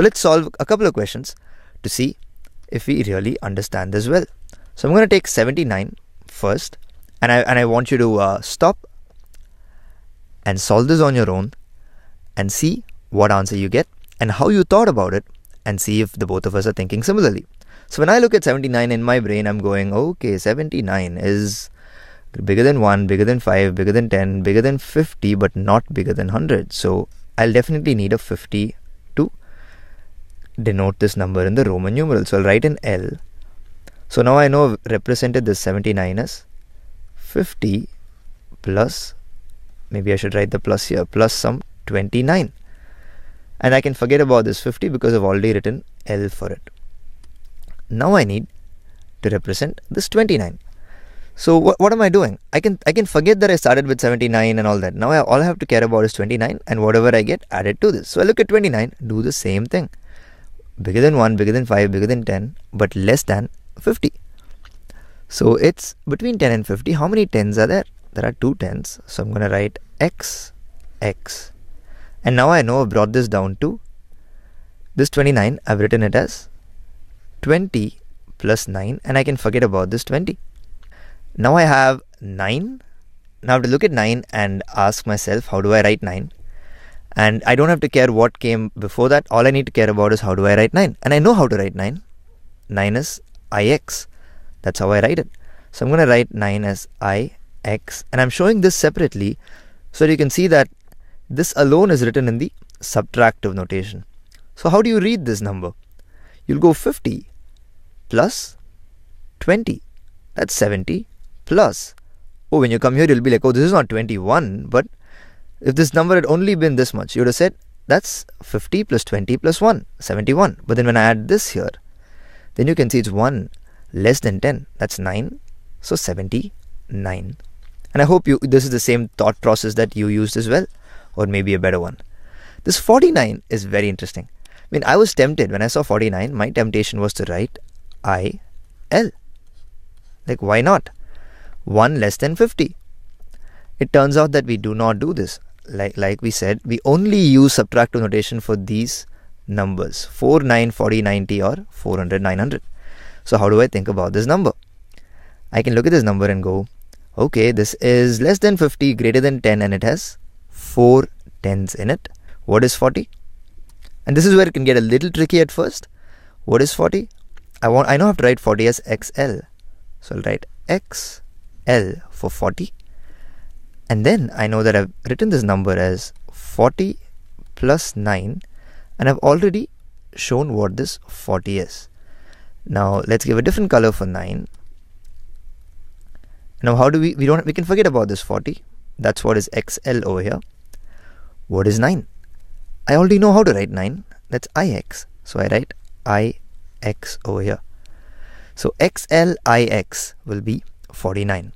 So let's solve a couple of questions to see if we really understand this well. So I'm going to take 79 first and I, and I want you to uh, stop and solve this on your own and see what answer you get and how you thought about it and see if the both of us are thinking similarly. So when I look at 79 in my brain, I'm going, okay, 79 is bigger than 1, bigger than 5, bigger than 10, bigger than 50, but not bigger than 100. So I'll definitely need a 50 to denote this number in the Roman numeral. So I'll write an L. So now I know I've represented this 79 as 50 plus, maybe I should write the plus here, plus some 29. And I can forget about this 50 because I've already written L for it. Now I need to represent this 29. So what, what am I doing? I can I can forget that I started with 79 and all that. Now I, all I have to care about is 29 and whatever I get added to this. So I look at 29, do the same thing. Bigger than 1, bigger than 5, bigger than 10, but less than 50. So it's between 10 and 50. How many 10s are there? There are two 10s. So I'm going to write x, x. And now I know I've brought this down to this 29. I've written it as 20 plus 9 and I can forget about this 20. Now I have 9. Now I have to look at 9 and ask myself, how do I write 9? And I don't have to care what came before that. All I need to care about is how do I write 9? And I know how to write 9. 9 is ix. That's how I write it. So I'm going to write 9 as ix. And I'm showing this separately so you can see that this alone is written in the subtractive notation. So how do you read this number? You'll go 50 plus 20. That's 70 plus. Oh, when you come here, you'll be like, oh, this is not 21. But if this number had only been this much, you would have said, that's 50 plus 20 plus 1, 71. But then when I add this here, then you can see it's 1 less than 10. That's 9. So 79. And I hope you this is the same thought process that you used as well, or maybe a better one. This 49 is very interesting. I mean, I was tempted when I saw 49, my temptation was to write I L. Like, why not? 1 less than 50. It turns out that we do not do this. Like, like we said, we only use subtractive notation for these numbers 4, 9, 40, 90 or 400, 900. So how do I think about this number? I can look at this number and go, okay, this is less than 50, greater than 10 and it has 4 tens in it. What is 40? And this is where it can get a little tricky at first. What is 40? I want I know I have to write 40 as XL. So I'll write X L for 40 and then I know that I've written this number as 40 plus 9 and I've already shown what this 40 is. Now let's give a different color for 9. Now how do we we don't we can forget about this 40. That's what is XL over here. What is 9? I already know how to write 9. That's IX. So I write IX over here. So XLIX will be 49.